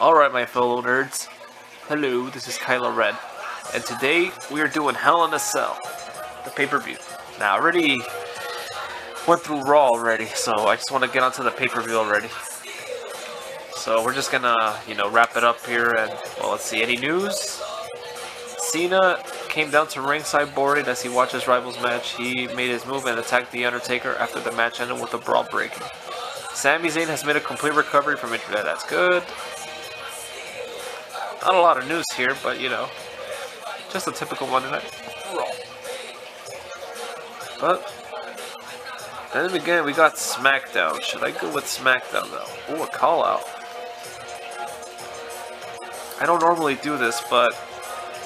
Alright, my fellow nerds. Hello, this is Kylo Ren. And today, we are doing Hell in a Cell, the pay-per-view. Now, I already went through Raw already, so I just want to get onto the pay-per-view already. So we're just gonna, you know, wrap it up here and, well, let's see, any news? Cena came down to ringside boarding as he watched his rival's match. He made his move and attacked The Undertaker after the match ended with a brawl breaking. Sami Zayn has made a complete recovery from injury. That's good. Not a lot of news here, but you know, just a typical Monday Night Raw. But then again, we got SmackDown. Should I go with SmackDown though? Ooh, a call out. I don't normally do this, but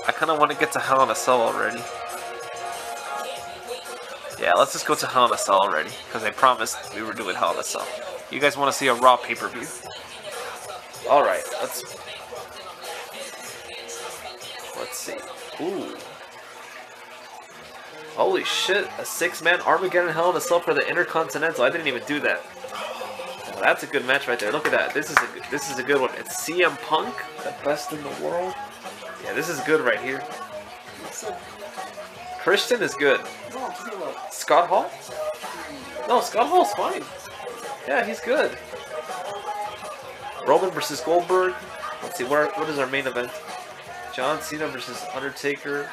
I kind of want to get to Hell in a Cell already. Yeah, let's just go to Hell in a Cell already, because I promised we were doing Hell in a Cell. You guys want to see a Raw pay-per-view? Alright, let's Let's see. Ooh. Holy shit, a six-man Armageddon Hell in a Cell for the Intercontinental. I didn't even do that. That's a good match right there. Look at that. This is a this is a good one. It's CM Punk, the best in the world. Yeah, this is good right here. Christian is good. Scott Hall? No, Scott Hall's fine. Yeah, he's good. Roman versus Goldberg. Let's see, what, are, what is our main event? John Cena versus Undertaker.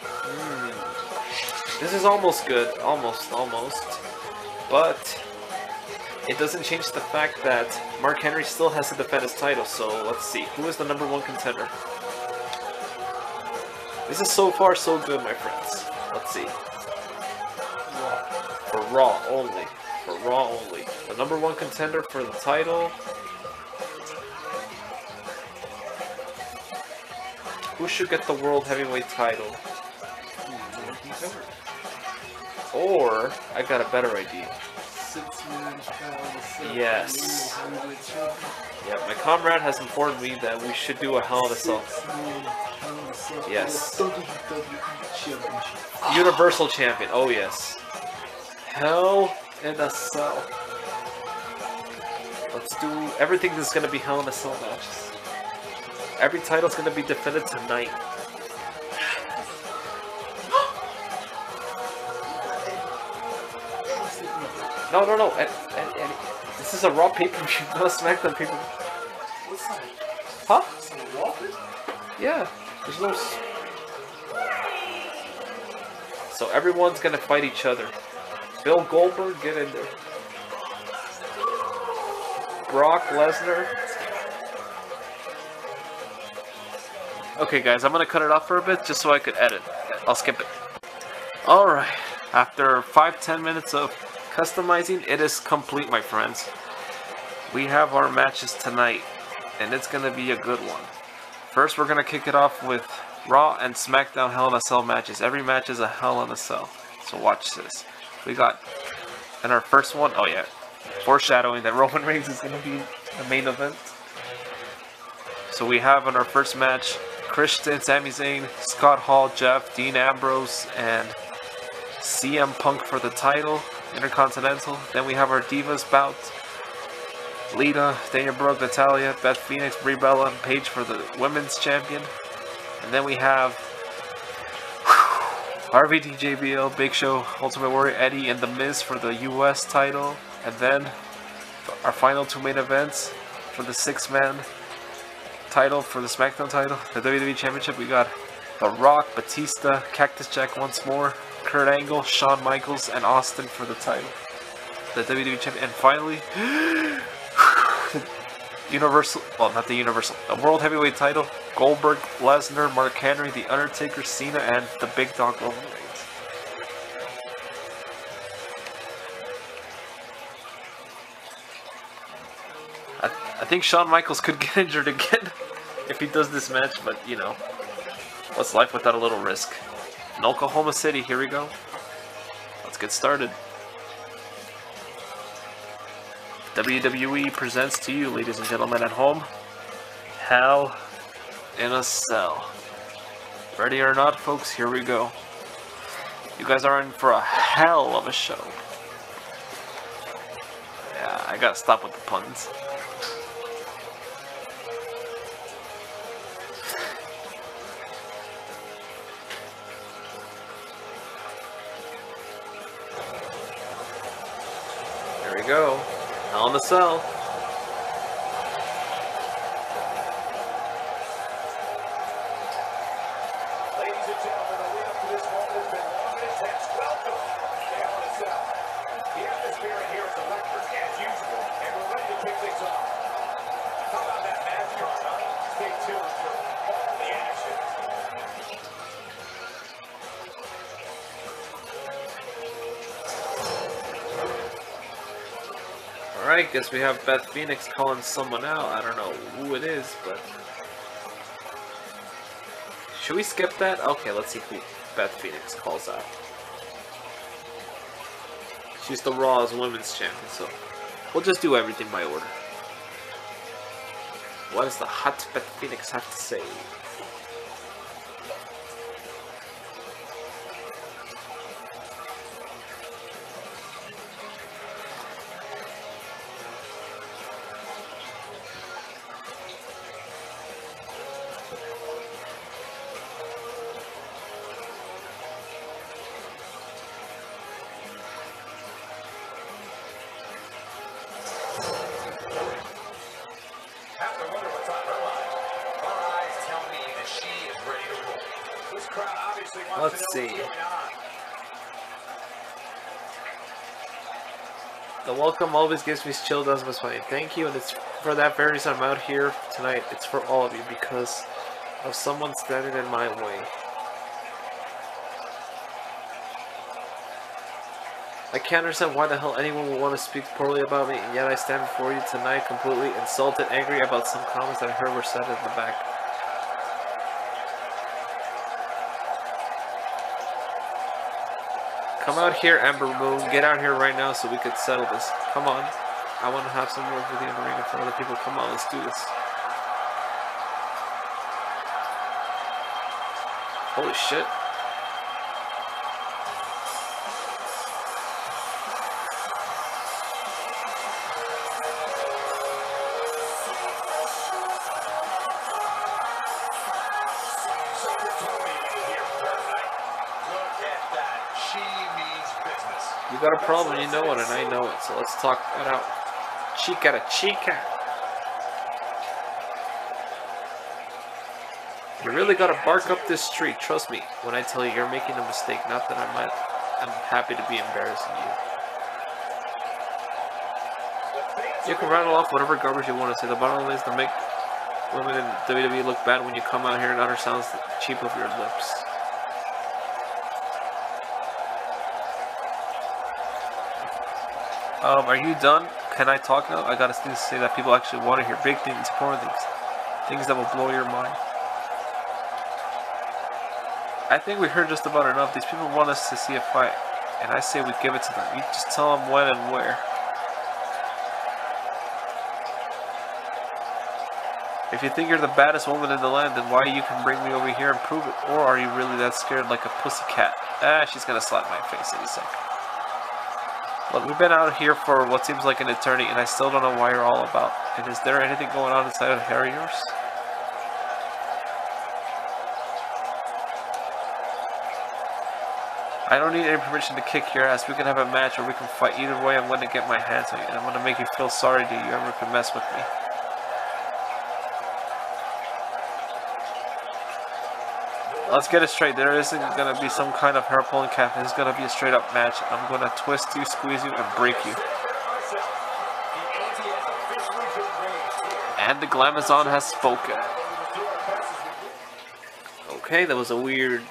Hmm. This is almost good. Almost, almost. But it doesn't change the fact that Mark Henry still has to defend his title. So let's see. Who is the number one contender? This is so far so good, my friends. Let's see. For Raw only. For Raw only. The number one contender for the title Who should get the World Heavyweight title? Or, I got a better idea. Yes. Yeah, my comrade has informed me that we should do a Hell in a Cell. Yes. Universal Champion, oh yes. Hell in a Cell. Let's do everything that's gonna be Hell in a Cell matches. Every title's gonna be defended tonight. No, no, no. And, and, and this is a Raw pay-per-view, not SmackDown pay-per-view. Huh? Yeah. There's no... So everyone's gonna fight each other. Bill Goldberg, get in there. Brock Lesnar, Okay guys, I'm gonna cut it off for a bit just so I could edit. I'll skip it. Alright, after 5-10 minutes of customizing, it is complete my friends. We have our matches tonight, and it's gonna be a good one. First we're gonna kick it off with Raw and SmackDown Hell in a Cell matches. Every match is a Hell in a Cell. So watch this. We got, in our first one, oh yeah, foreshadowing that Roman Reigns is gonna be the main event. So we have in our first match Christian, Sami Zayn, Scott Hall, Jeff, Dean Ambrose, and CM Punk for the title, Intercontinental. Then we have our Divas bout. Lita, Daniel Brooke, Natalya, Beth Phoenix, Brie Bella, and Paige for the Women's Champion. And then we have RVD, JBL, Big Show, Ultimate Warrior, Eddie, and The Miz for the US title. And then our final two main events for the six-man title for the SmackDown title, the WWE Championship, we got The Rock, Batista, Cactus Jack once more, Kurt Angle, Shawn Michaels, and Austin for the title. The WWE Champion, and finally, Universal, well, not the Universal, the World Heavyweight title, Goldberg, Lesnar, Mark Henry, The Undertaker, Cena, and the Big Dog Roman Reigns. I, I think Shawn Michaels could get injured again if he does this match, but you know, what's life without a little risk? In Oklahoma City, here we go. Let's get started. WWE presents to you, ladies and gentlemen at home, Hell in a Cell. Ready or not, folks, here we go. You guys are in for a hell of a show. Yeah, I gotta stop with the puns. Go. On the cell. Alright, guess we have Beth Phoenix calling someone out. I don't know who it is, but... Should we skip that? Okay, let's see who Beth Phoenix calls out. She's the Raw's Women's Champion, so we'll just do everything by order. What does the hot Beth Phoenix have to say? Welcome always gives me chill does was funny. Thank you, and it's for that very reason I'm out here tonight. It's for all of you because of someone standing in my way. I can't understand why the hell anyone would want to speak poorly about me, and yet I stand before you tonight completely insulted, angry about some comments that I heard were said in the back. Come out here, Ember Moon. Get out here right now so we could settle this. Come on. I want to have some words with you in the ring in front of the people. Come on, let's do this. Holy shit. Problem, you know it, and I know it. So let's talk it out. Chica to chica. You really gotta bark up this street. Trust me when I tell you you're making a mistake. Not that I might. I'm happy to be embarrassing you. You can rattle off whatever garbage you want to say. The bottom line is to make women in WWE look bad when you come out here and utter sounds cheap of your lips. Um, are you done? Can I talk now? I gotta still say that people actually want to hear big things, important things, things that will blow your mind. I think we heard just about enough. These people want us to see a fight, and I say we give it to them. You just tell them when and where. If you think you're the baddest woman in the land, then why you can bring me over here and prove it? Or are you really that scared like a pussycat? Ah, she's gonna slap my face any second. Look, we've been out here for what seems like an eternity, and I still don't know why you're all about. And is there anything going on inside of Harriers? I don't need any permission to kick your ass. We can have a match or we can fight. Either way, I'm going to get my hands on you. And I'm going to make you feel sorry that you ever could mess with me. Let's get it straight. There isn't going to be some kind of hair pulling cap. It's going to be a straight up match. I'm going to twist you, squeeze you, and break you. And the Glamazon has spoken. Okay, that was a weird.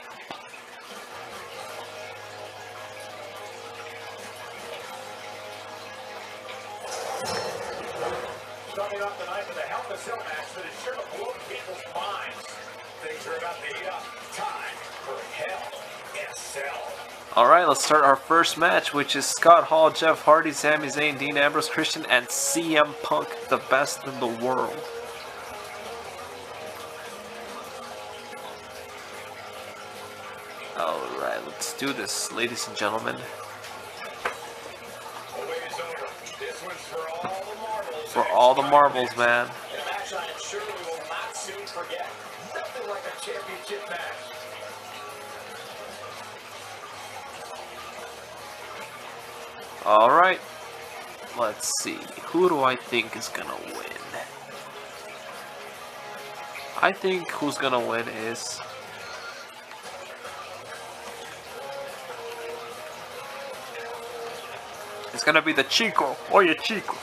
Start our first match, which is Scott Hall, Jeff Hardy, Sami Zayn, Dean Ambrose, Christian, and CM Punk, the best in the world. Alright, let's do this, ladies and gentlemen. For all the marbles, man. Alright. let's see. Who do I think is gonna win? I think who's gonna win is It's gonna be the Chico. Oye, Chico.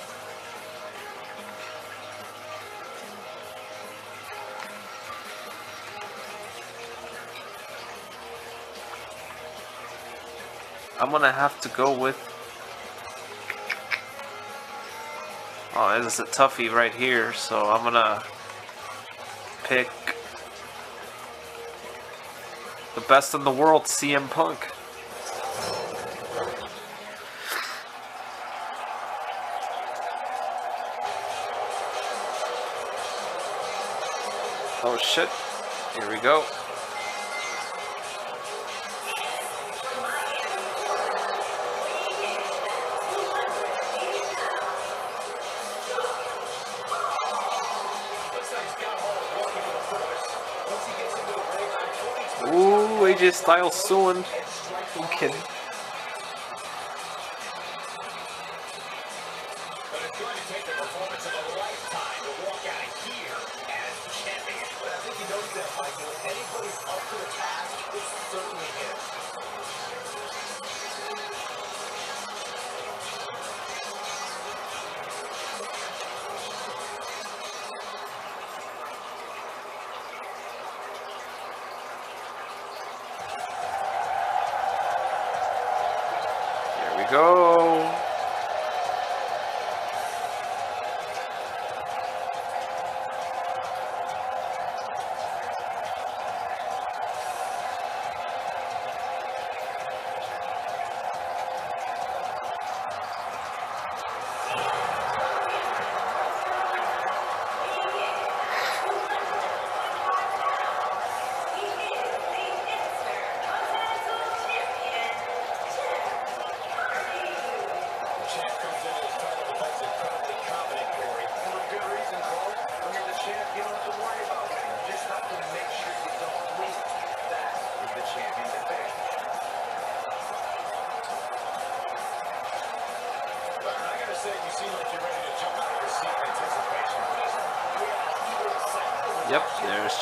I'm gonna have to go with. Oh, this is a toughie right here, so I'm gonna pick the best in the world, CM Punk. Oh shit. Here we go. Ooh, soon. I'm.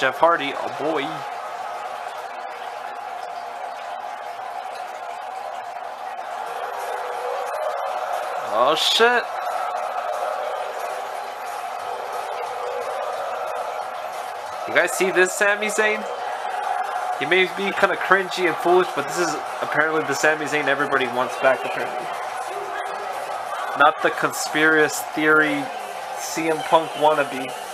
Jeff Hardy. Oh boy. Oh shit. You guys see this, Sami Zayn? He may be kind of cringy and foolish, but this is apparently the Sami Zayn everybody wants back, apparently. Not the conspiracy theory CM Punk wannabe.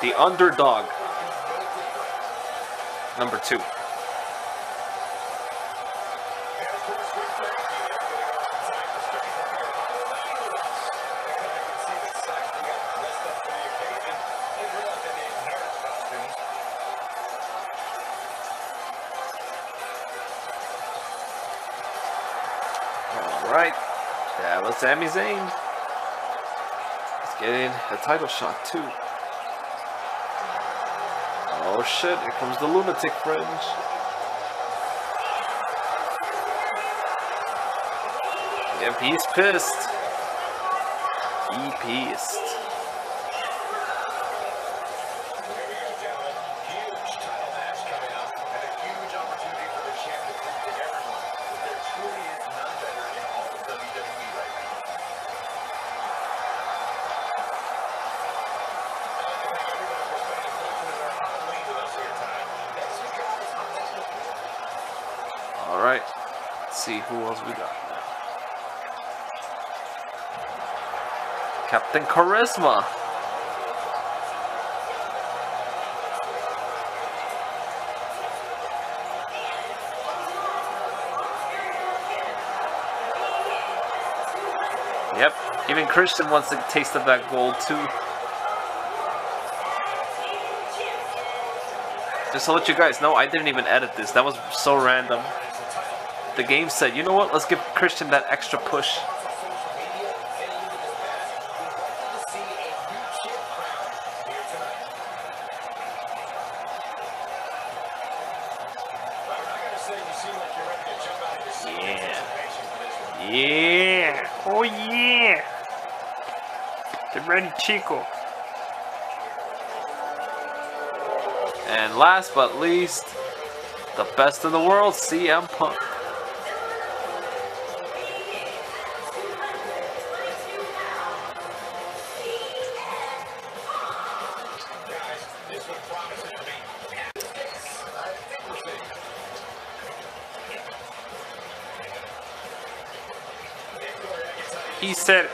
They underdog. Number two. Alright. That was Sami Zayn. He's getting a title shot too. Oh shit, here comes the lunatic fringe. Yep, he's pissed. He pissed. Here we go, gentlemen. Huge title match coming up. And a huge opportunity for the champ to prove to everyone that there truly is none better in all of WWE right now. I'd like to thank everybody for spending a portion of their Halloween with us here tonight. Next week, guys, I'm next week. Alright. Let's see who else we got now. Charisma. Yep, even Christian wants a taste of that gold too. Just to let you guys know, I didn't even edit this. That was so random. The game said, you know what? Let's give Christian that extra push. Already Chico. And last but least, the best in the world, CM Punk.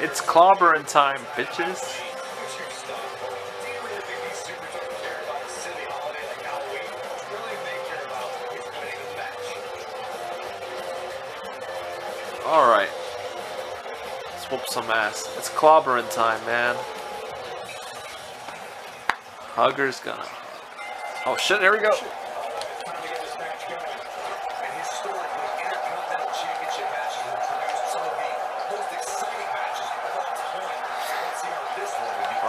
It's clobbering time, bitches. Alright. Let's whoop some ass. It's clobbering time, man. Hugger's gonna... Oh shit, there we go!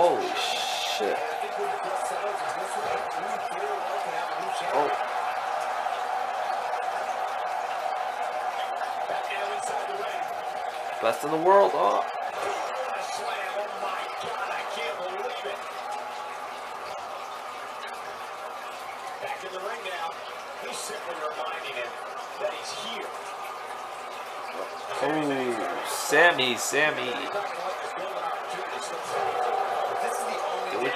Holy shit. Oh. Best in the world. Oh. Back in the ring now. He's simply reminding him that he's here. Oh, Sami, Sami.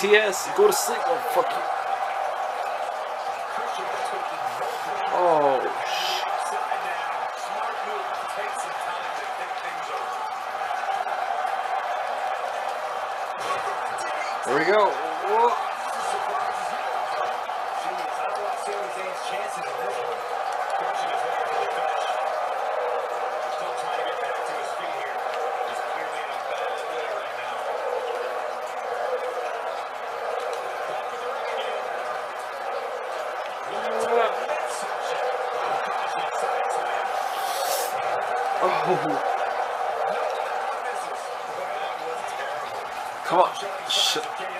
BTS, go to sleep. Oh. Come on. Shit.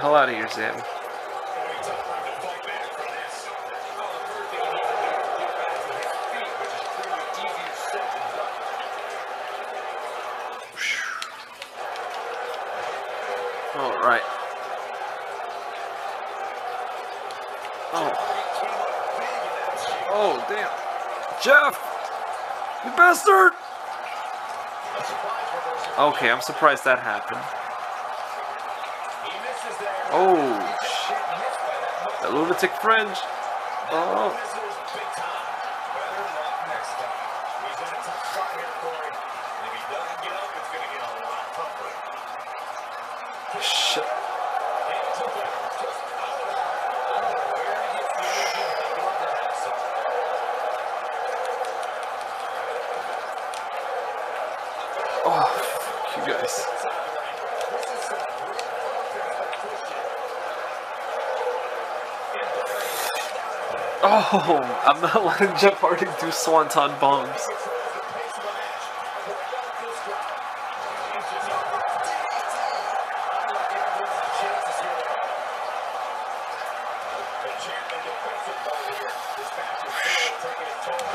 hell out of here, Sam. All right. Oh. Oh, damn. Jeff! You bastard! Okay, I'm surprised that happened. Oh, shit. That lunatic fringe. Oh. Oh, I'm not letting Jeff Hardy do swanton bombs.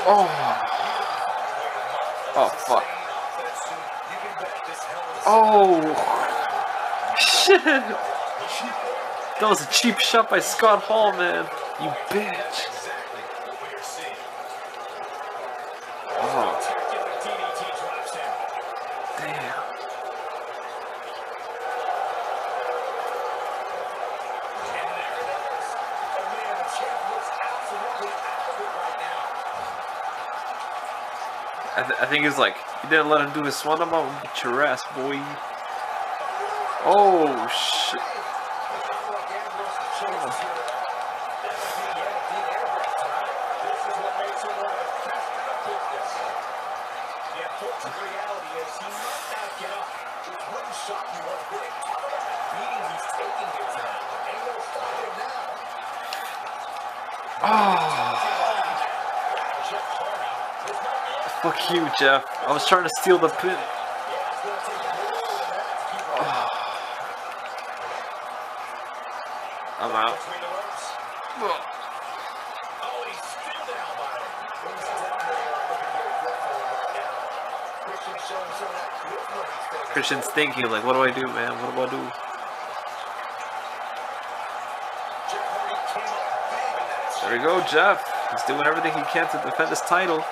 Oh. Oh, fuck. Oh. Shit. That was a cheap shot by Scott Hall, man. You bitch. nigga's like, you didn't let him do his one, I'm gonna beat your ass, boy. Oh, shit. Oh. Fuck you, Jeff. I was trying to steal the pin. Oh. I'm out. Christian's thinking, like, what do I do, man? What do I do? There we go, Jeff. He's doing everything he can to defend his title.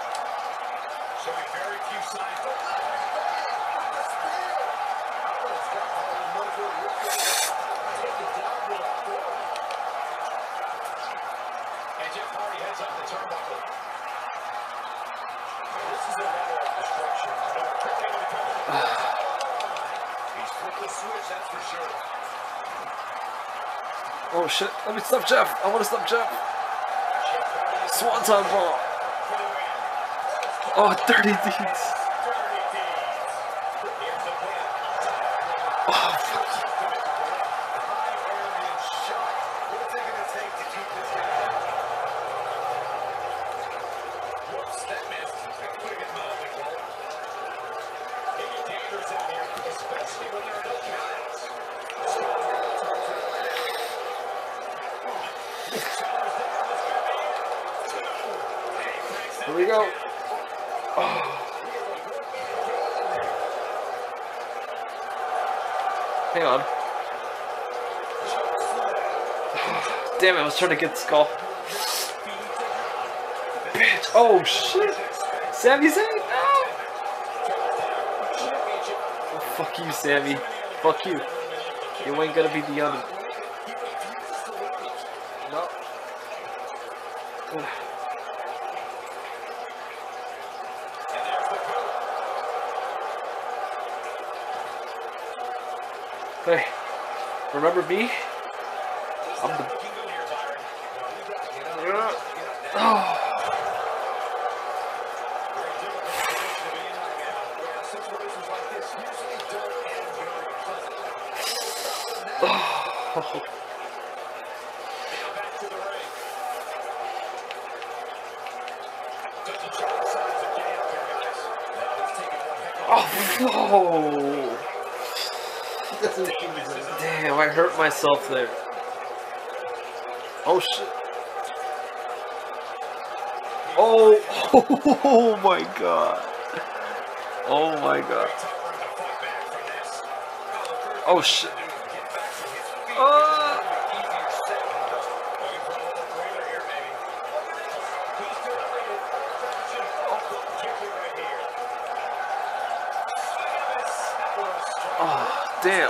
stop Jeff. I want to stop Jeff. Swanton bomb. Oh, dirty deeds. damn it, I was trying to get Skull. Bitch, oh shit! Sami Zayn, no! Oh, fuck you, Sami. Fuck you. You ain't gonna be the other. No. Hey, remember me? oh, no! Damn, I hurt myself there. Oh shit. Oh, oh my god. Oh my god. Oh shit. damn.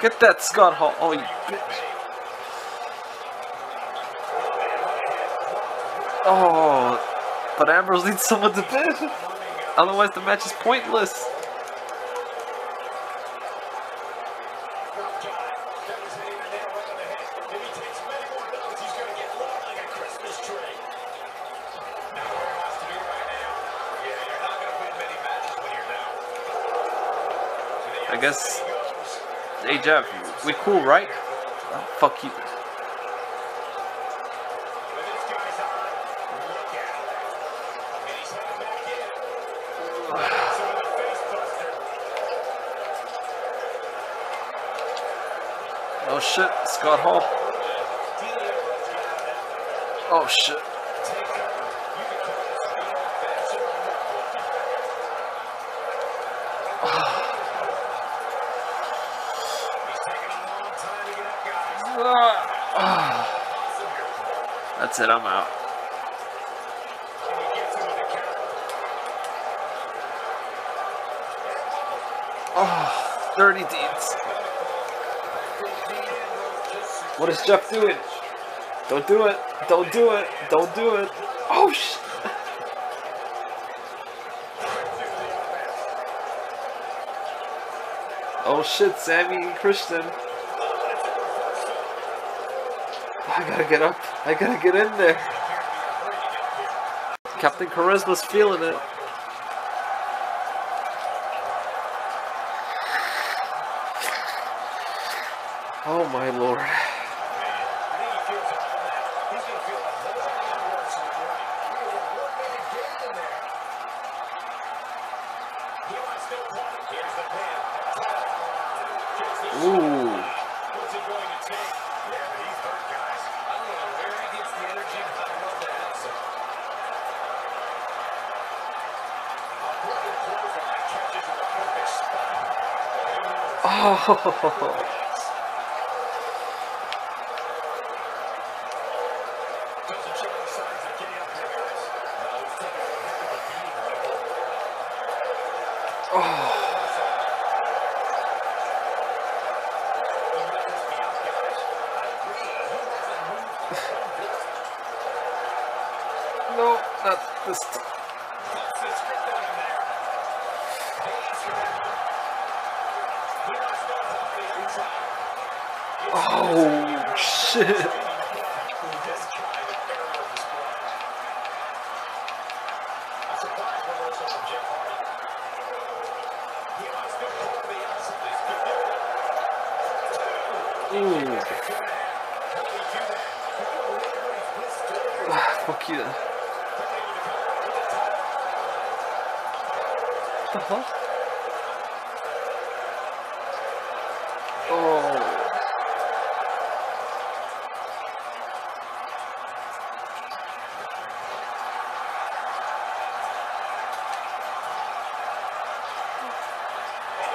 Get that Scott Hall. Oh, you bitch. Oh, but Ambrose needs someone to pin. Otherwise, the match is pointless. I guess, hey Jeff, we cool, right? Oh, fuck you. Oh shit, Scott Hall. Oh shit. That's it, I'm out. Oh, dirty deeds. What is Jeff doing? Don't do it. Don't do it. Don't do it. Oh, shit. Oh shit, Sami and Christian. I gotta get up. I gotta get in there. Captain Charisma's feeling it. Oh my lord. Oh. executed. The fuck? Oh.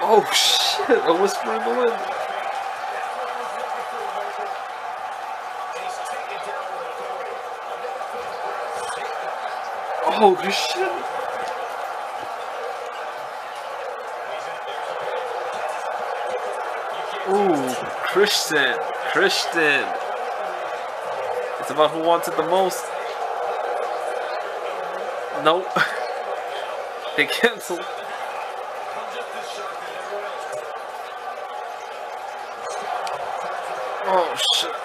Oh shit, I was the wind. Oh, you should. Ooh, Christian, Christian. It's about who wants it the most. Nope. they canceled. Oh shit.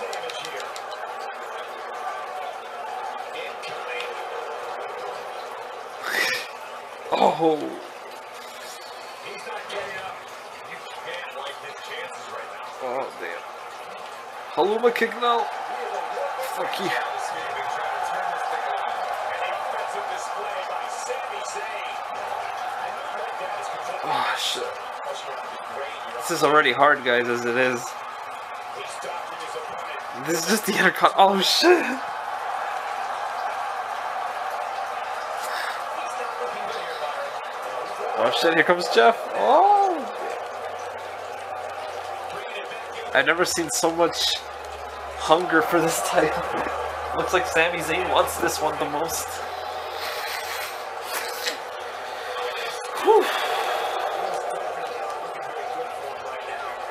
Damage here. Incoming. Oh. Now. Oh damn. Helluva kick now. Fuck you. Escaping, trying to turn this thing around. An offensive display by Sami Zayn. I know you like that. It's completely Oh shit. pressure on the brain. You This is already hard, guys, as it is. This is just the intercon. Oh shit. Oh shit, here comes Jeff. Oh. I've never seen so much hunger for this title. Looks like Sami Zayn wants this one the most. Whew. Thanks, buddy. Wow. History might be made here. That just echoed throughout this entire history. Not where he wants to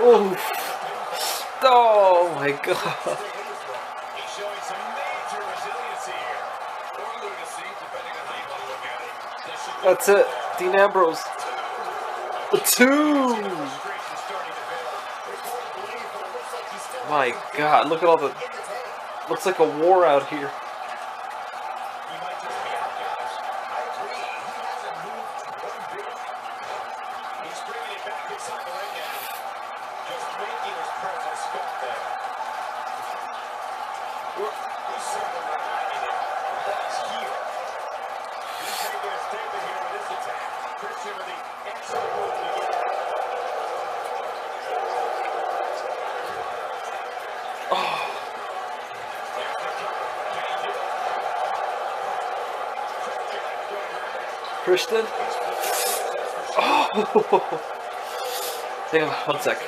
Oh. Oh my god. He's showing some major resiliency here. Or lunacy, depending on how you want to look at it. This should be That's it. Dean Ambrose. A two. frustration starting to build. It's hard to believe, but it looks like he's still My god, look at all the. Looks like a war out here. He might just be out, guys. I agree. He hasn't moved one bit. He's bringing it back inside the ring now. Just making his presence felt there. He's something behind it. That's here. He's making a statement here with this attack. Christian with the excellent move to get it. There's the cover. Can he do it? Christian. Oh. Hang on, one sec.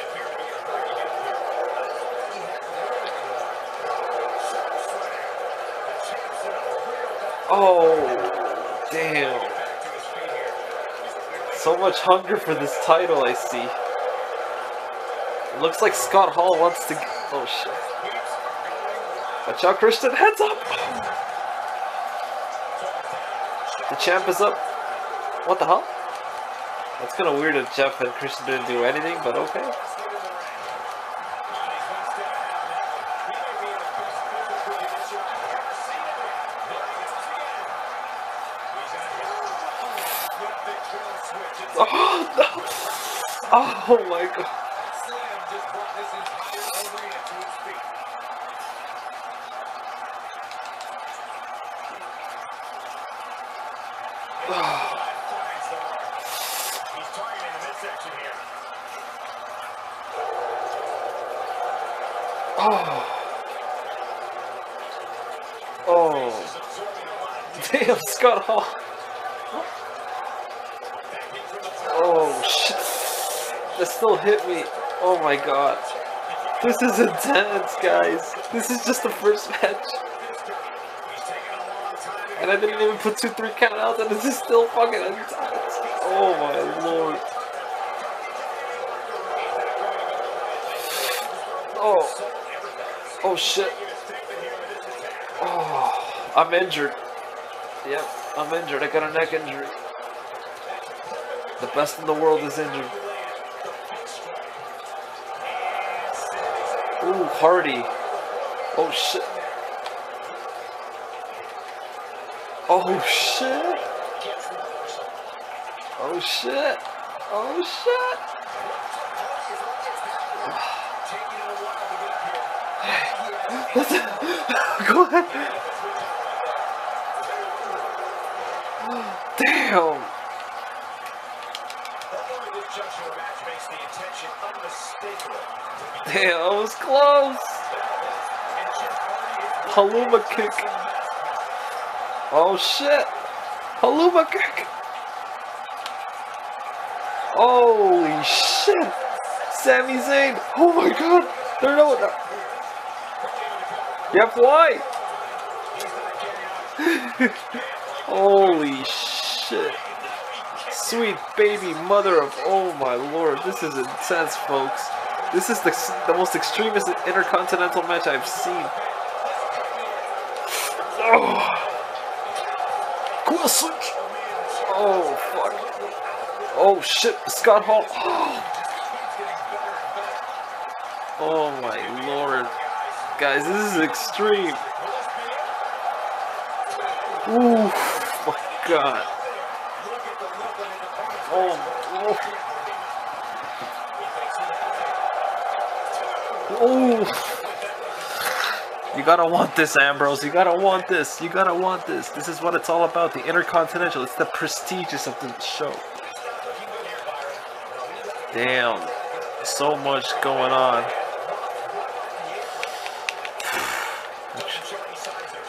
Oh, damn. So much hunger for this title, I see. It looks like Scott Hall wants to. Oh shit. Watch out, Christian. Heads up. The champ is up. What the hell? That's kind of weird if Jeff and Christian didn't do anything, but okay. Oh no! Oh my god! He's targeting the midsection here. Oh. Oh. He's absorbing a lot of Damn, Scott Hall. back in from the top. Oh shit. That still hit me. Oh my god. This is intense, guys. This is just the first match. And I didn't even put two, three count outs, and this is still fucking intense. Oh my lord. Oh. Oh shit. Oh, I'm injured. Yep, I'm injured. I got a neck injury. The best in the world is injured. Ooh, Hardy. Oh shit. Oh shit. Oh shit. Oh shit. Go ahead. Damn. Damn, that was close. Helluva kick. Oh shit. Helluva kick. Holy shit. Sami Zayn. Oh my god. They're no. Yep, why? Holy shit. Sweet baby mother of. Oh my lord. This is intense, folks. This is the, the most extremist intercontinental match I've seen. Oh. Switch. Oh, fuck. Oh, shit. Scott Hall. Oh. oh, my lord. Guys, this is extreme. Ooh, my god. Oh, oh. Oh! You gotta want this, Ambrose. You gotta want this. You gotta want this. This is what it's all about. The Intercontinental. It's the prestigious of the show. Damn. So much going on.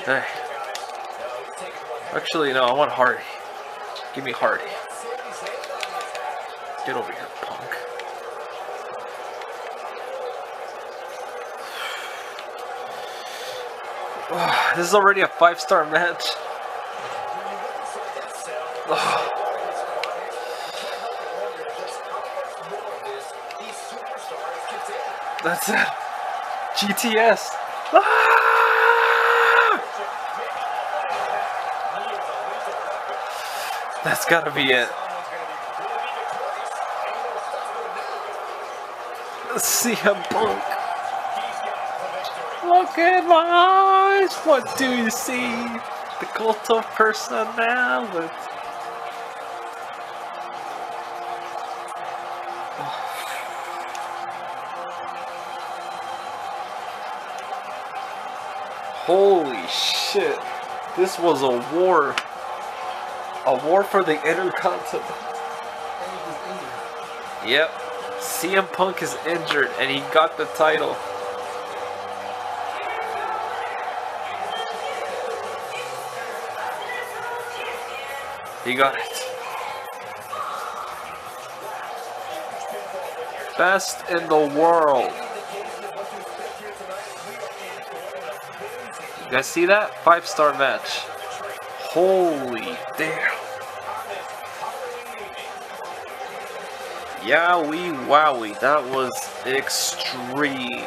Hey. Actually, no, I want Hardy. Give me Hardy. Get over here, punk. Oh, this is already a five-star match. That's it. GTS. That's gotta be it. CM Punk. Look in my eyes. What do you see? The cult of personality. Holy shit. This was a war. A war for the Intercontinental. Yep. CM Punk is injured and he got the title. He got it. Best in the world. You guys see that? Five star match. Holy damn. Yowie wowie, that was extreme.